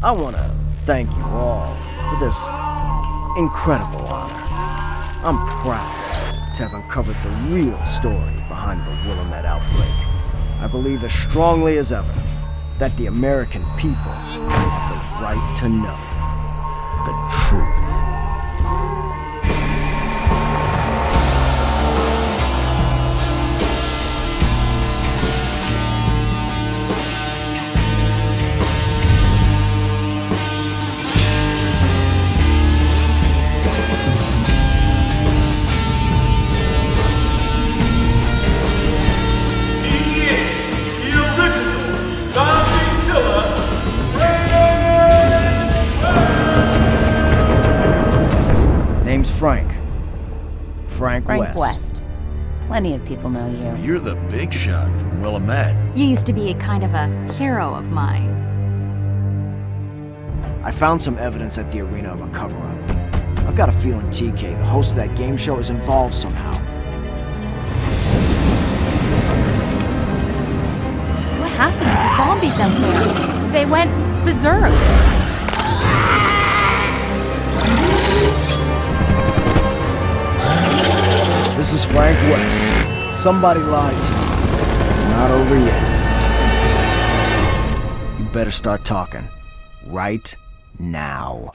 I want to thank you all for this incredible honor. I'm proud to have uncovered the real story behind the Willamette outbreak. I believe as strongly as ever that the American people have the right to know the truth. Name's Frank. Frank, Frank West. West. Plenty of people know you. You're the big shot from Willamette. You used to be a kind of a hero of mine. I found some evidence at the arena of a cover-up. I've got a feeling TK, the host of that game show, is involved somehow. What happened to the zombies out there? They went berserk. This is Frank West. Somebody lied to you. It's not over yet. You better start talking. Right now.